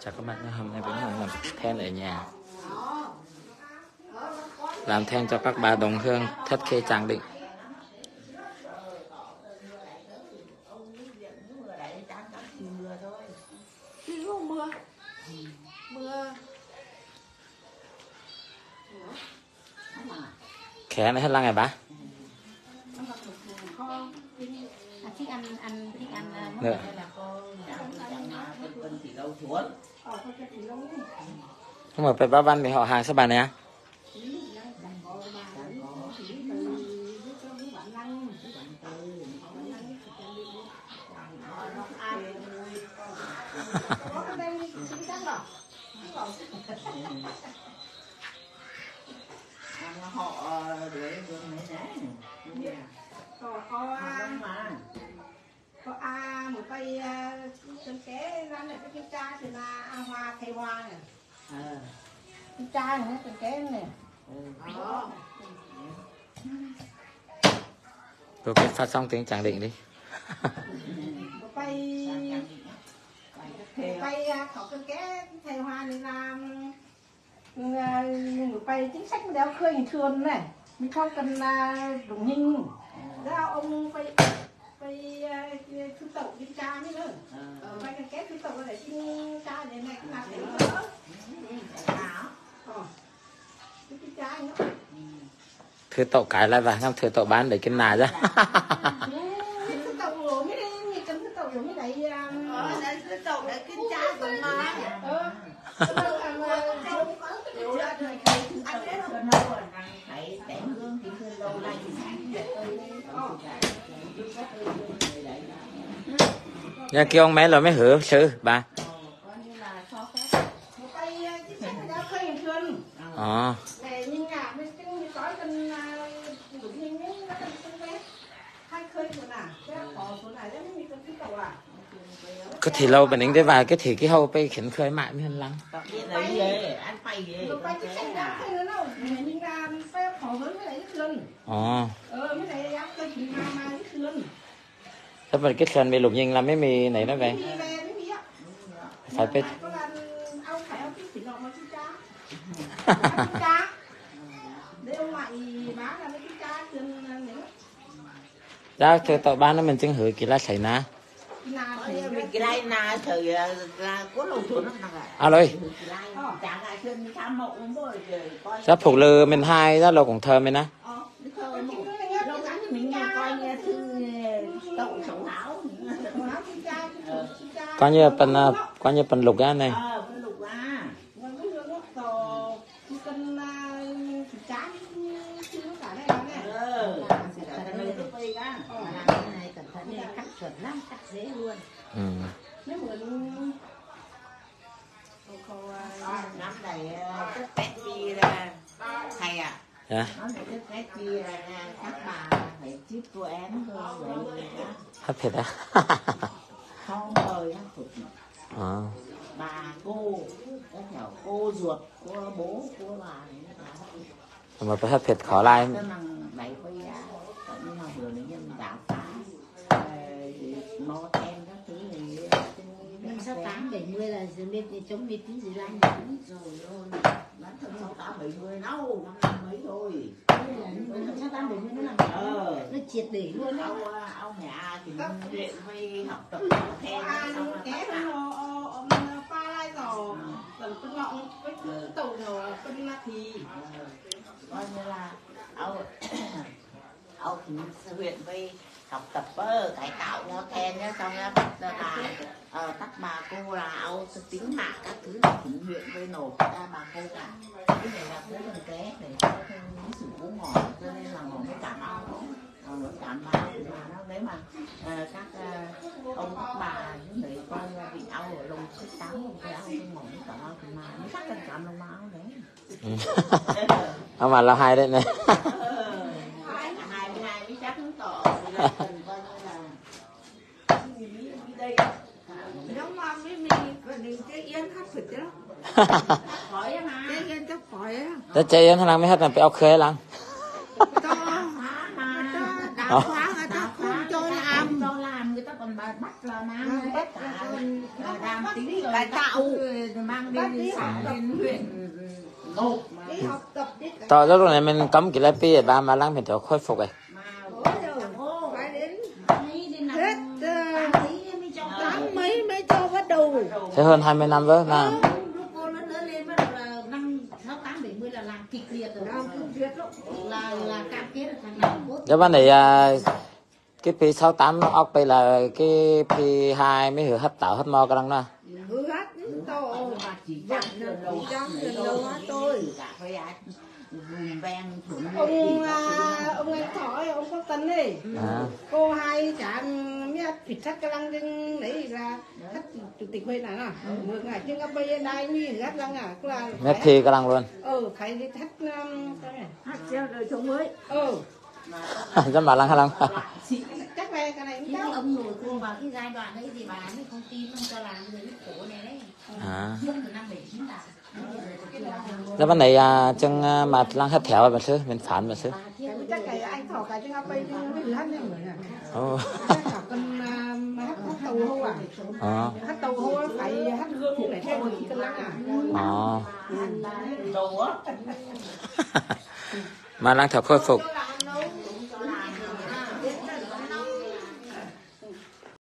chào các bạn nhé hôm nay vẫn đang làm then ở nhà. Làm then cho các bà đồng hương thất khê tràng định. Mưa mưa khé này hết lăng này bá À, thích ăn thích món này là cô lâu ờ không mà phải ba văn thì họ hàng sao bà rồi họ đuổi đường mấy đấy có có có a một cây à, chân kế ra này cái kim cha thì là a hoa cây hoa này. Ờ. Kim cha này chân kế này rồi cái phát xong tiếng tràng định đi. Một cây cây à, khẩu chân kế thầy hoa này là à, một cây chính sách đeo khơi hình thường này. Mình không cần à, đúng hình ra ông phải phải à, thứ tẩu kim cha mới nữa Ờ, phải cần kết thứ tẩu để kim cha để này cái nào để Ờ. Nữa thứ tậu cái lại và xong thứ tậu bán để cái nà ra. Thứ tẩu rồi mới đi mình cần thứ tẩu rồi mới đẩy à, ờ. Đấy cái đầu đấy kinh cha rồi mà ờ thứ tẩu à, mà không có cái Điều điều đó đó thôi thấy chúng ta sẽ sơn lâu rồi đang thấy đánh hương thì sơn lâu nay thì sáng giờ tôi nhà kêu ông mấy rồi mới hử sư bà coi như là so phép một cây à, chính sách đeo khơi hình thường ờ để nhìn ngả mới chân mới có cần à, đúng hình những nó cần chân vé hai khơi chỗ nào Nhà kêu ông mẹ đấy mình hứa thứ tẩu à cái thì lâu bình đánh đấy vài cái thì cái hâu bay khiển khơi mãi mới lắm ăn ờ ờ mới lại áp cây thì mà mà cái thường thế mà cái sơn bị lục nhìn là mấy mì này nó về. Phải biết. có là ao phải ao cái thịt ngọt mà cái cha cái cha để ông ngoại bán là mấy cái cha thường nữa ra thứ tậu bán nó mình chứng hử kỳ lá sảy ná. Nè à coi. Ra phục lư mình hai ra lô cũng thơ mình á coi áo coi như phần à, coi như phần lục ra này. Ờ đó hết thiệt á. Không mời á phục ờ. Bà cô các kiểu cô ruột cô bố cô bà mà phải hết thiệt khó lai nó năng đẩy quay ra tự nhiên mà vừa đến nhân đạo phá nó em các thứ này năm sáu tám bảy mươi là giờ biết chống mê tín gì lắm rồi luôn bán thân sáu tám bảy mươi đâu năm năm mấy năm sáu tám bảy mươi nó làm ờ. nó triệt để luôn á. Ông à, ông nhà thì luyện với học tập theo xong là cả ông pha lai rồi. Tầm phân ngọng với tàu rồi phân thì. Coi như là ông ông thì huyện với học tập ơ cải tạo nó khen nhá xong nhá là ờ, tắt bà cô là ông tính mạng các thứ là thì huyện với nộp ra bà cô cả. Cái này là cố mình ké để cho thêm sự cố ngỏ cho nên là ngỏ mới cảm ơn ngỏ Ờ, cảm ơn. Mà nó nếu mà à, các à, ông các bà những người con là bị ao ở lồng sức tám ông cái áo cái ngỏ mới cảm ơn. Thì mà nó rất cần cảm ơn máu đấy. Ừ. Ông mà là hai đấy này hai mươi hai mới chắc nó tỏ nếu mà biết mình chơi yên hát phật chứ khỏi chơi yên chắc khỏi á đó chơi yên thằng mới hết là phải ok lắm to hả mà cho làm cho làm người ta còn bắt là bắt tạo mang đi xã lên huyện Tỏ rất rồi này mình cấm cái lá pi ba mà lăng mình theo khôi phục ấy. thế hơn 20 năm rồi là lúc cô lớn lên là năm sáu tám bảy mươi là làm kịch liệt rồi đó là là cam kết là thằng nào cũng bạn này cái P68 nó ốc bây là cái P2 mới hứa hấp tạo hấp mo cái đăng đó hứa hết tôi vùng thuận ông à, ông anh thỏi ông có tấn đi? Ừ. À. cô hai chàng mía thịt sắt cái răng trên đấy ra dạ. khách chủ tịch huyện nào nè. Ngài lại nhưng ông bây giờ đai mi gắt răng à cũng là mét thì cái răng luôn. Ừ khai đi thắt um, thắt treo rồi chống mới. Ừ. Rất mà lăng hay lăng างข้างหลัง chắc về cái này cũng nhưng cháu ông nội cô vào cái giai đoạn đấy thì bà ấy mới không tin không cho làm cái khổ này đấy อ่า trước từ năm bảy chín tạ แล้ววันไหนอ่ะจึงอ่ะมาล้างแถวๆมาซื้อเป็นฝานมาซื้อ bà thiết cái chắc cái anh thỏ cái chứ ngapa bây giờ mới hát này rồi nè โอ้ chắc cả con um, hát hát tàu hô à อ๋อ hát tàu hô phải hát gương để theo cái cân lăng à อ๋อ đồ á มาล้างแถวค่อยphục Chỗ nào